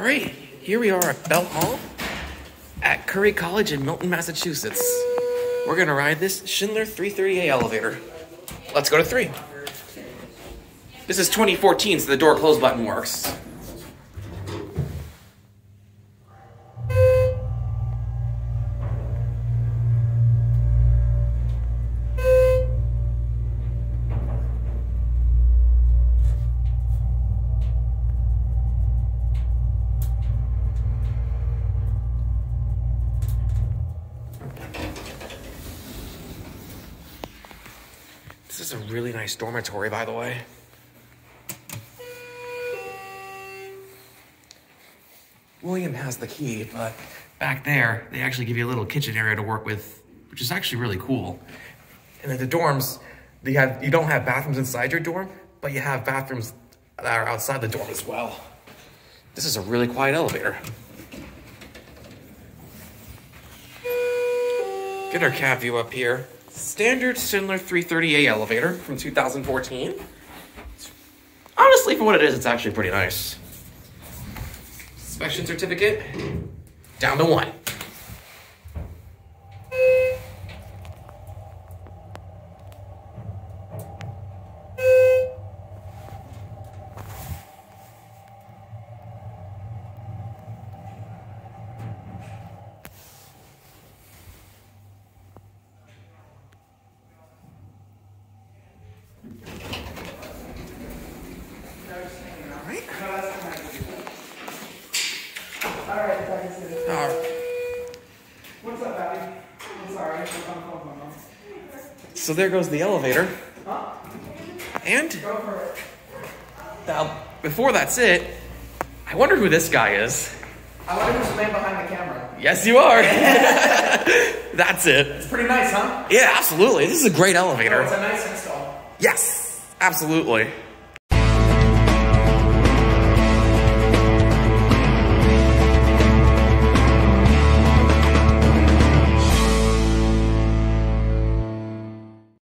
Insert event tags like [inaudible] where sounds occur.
here we are at Bell Hall at Curry College in Milton, Massachusetts. We're gonna ride this Schindler 330A elevator. Let's go to three. This is 2014, so the door close button works. This is a really nice dormitory, by the way. William has the key, but back there, they actually give you a little kitchen area to work with, which is actually really cool. And in the dorms, you have you don't have bathrooms inside your dorm, but you have bathrooms that are outside the dorm as well. This is a really quiet elevator. Get our cab view up here. Standard Schindler 330A elevator from 2014. Honestly, for what it is, it's actually pretty nice. Inspection certificate, down to one. So there goes the elevator. Huh? And Go for it. now, before that's it, I wonder who this guy is. I wonder who's the man behind the camera. Yes, you are. [laughs] that's it. It's pretty nice, huh? Yeah, absolutely. This is a great Oh, elevator. it's a nice install. Yes, absolutely.